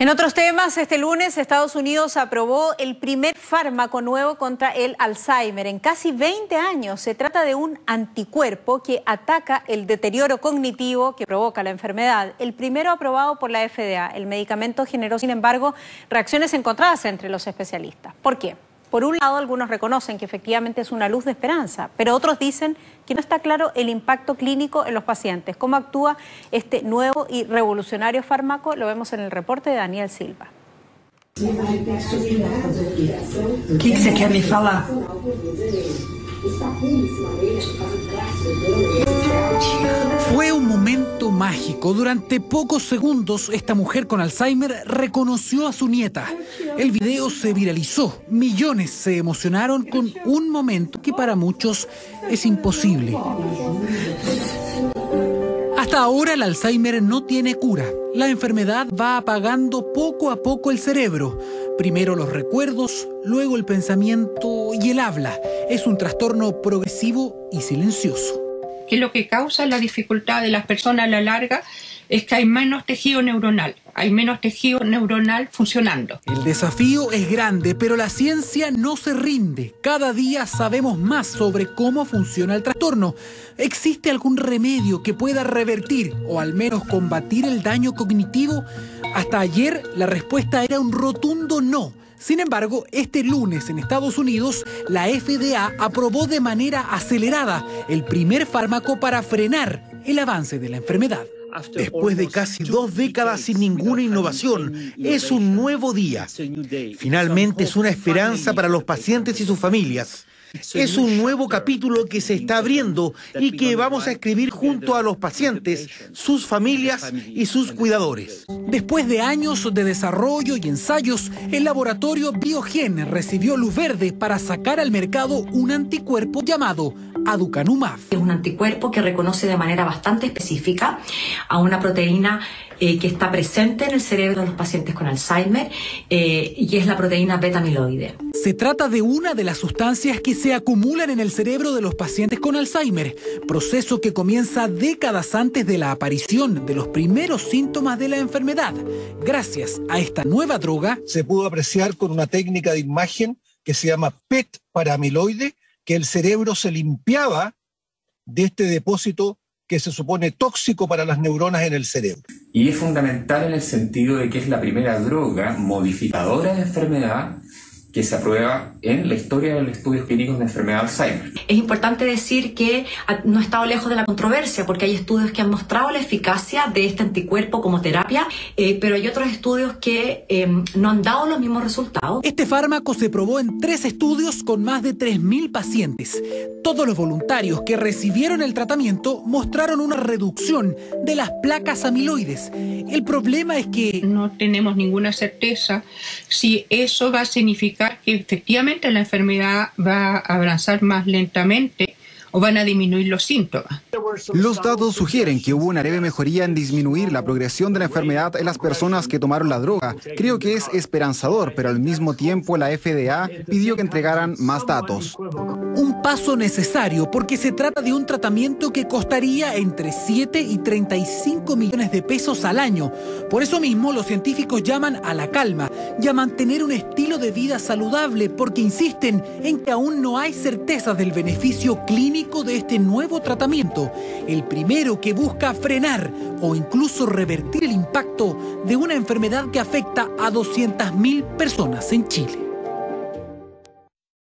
En otros temas, este lunes Estados Unidos aprobó el primer fármaco nuevo contra el Alzheimer en casi 20 años. Se trata de un anticuerpo que ataca el deterioro cognitivo que provoca la enfermedad. El primero aprobado por la FDA. El medicamento generó, sin embargo, reacciones encontradas entre los especialistas. ¿Por qué? Por un lado, algunos reconocen que efectivamente es una luz de esperanza, pero otros dicen que no está claro el impacto clínico en los pacientes. ¿Cómo actúa este nuevo y revolucionario fármaco? Lo vemos en el reporte de Daniel Silva. ¿Qué se quiere fue un mágico. Durante pocos segundos, esta mujer con Alzheimer reconoció a su nieta. El video se viralizó. Millones se emocionaron con un momento que para muchos es imposible. Hasta ahora el Alzheimer no tiene cura. La enfermedad va apagando poco a poco el cerebro. Primero los recuerdos, luego el pensamiento y el habla. Es un trastorno progresivo y silencioso que lo que causa la dificultad de las personas a la larga es que hay menos tejido neuronal, hay menos tejido neuronal funcionando. El desafío es grande, pero la ciencia no se rinde. Cada día sabemos más sobre cómo funciona el trastorno. ¿Existe algún remedio que pueda revertir o al menos combatir el daño cognitivo? Hasta ayer la respuesta era un rotundo no. Sin embargo, este lunes en Estados Unidos, la FDA aprobó de manera acelerada el primer fármaco para frenar el avance de la enfermedad. Después de casi dos décadas sin ninguna innovación, es un nuevo día. Finalmente es una esperanza para los pacientes y sus familias. Es un nuevo capítulo que se está abriendo y que vamos a escribir junto a los pacientes, sus familias y sus cuidadores. Después de años de desarrollo y ensayos, el laboratorio Biogen recibió luz verde para sacar al mercado un anticuerpo llamado aducanumab. Es un anticuerpo que reconoce de manera bastante específica a una proteína eh, que está presente en el cerebro de los pacientes con Alzheimer eh, y es la proteína beta-amiloide. Se trata de una de las sustancias que se acumulan en el cerebro de los pacientes con Alzheimer, proceso que comienza décadas antes de la aparición de los primeros síntomas de la enfermedad. Gracias a esta nueva droga, se pudo apreciar con una técnica de imagen que se llama PET para amiloide, que el cerebro se limpiaba de este depósito que se supone tóxico para las neuronas en el cerebro. Y es fundamental en el sentido de que es la primera droga modificadora de enfermedad que se aprueba en la historia de los estudios clínicos de enfermedad Alzheimer. Es importante decir que no ha estado lejos de la controversia porque hay estudios que han mostrado la eficacia de este anticuerpo como terapia, eh, pero hay otros estudios que em, no han dado los mismos resultados. Este fármaco se probó en tres estudios con más de 3.000 pacientes. Todos los voluntarios que recibieron el tratamiento mostraron una reducción de las placas amiloides. El problema es que... No tenemos ninguna certeza si eso va a significar que efectivamente la enfermedad va a avanzar más lentamente o van a disminuir los síntomas. Los datos sugieren que hubo una leve mejoría en disminuir la progresión de la enfermedad en las personas que tomaron la droga. Creo que es esperanzador, pero al mismo tiempo la FDA pidió que entregaran más datos. Un paso necesario porque se trata de un tratamiento que costaría entre 7 y 35 millones de pesos al año. Por eso mismo los científicos llaman a la calma y a mantener un estilo de vida saludable porque insisten en que aún no hay certeza del beneficio clínico de este nuevo tratamiento, el primero que busca frenar o incluso revertir el impacto de una enfermedad que afecta a 200.000 personas en Chile.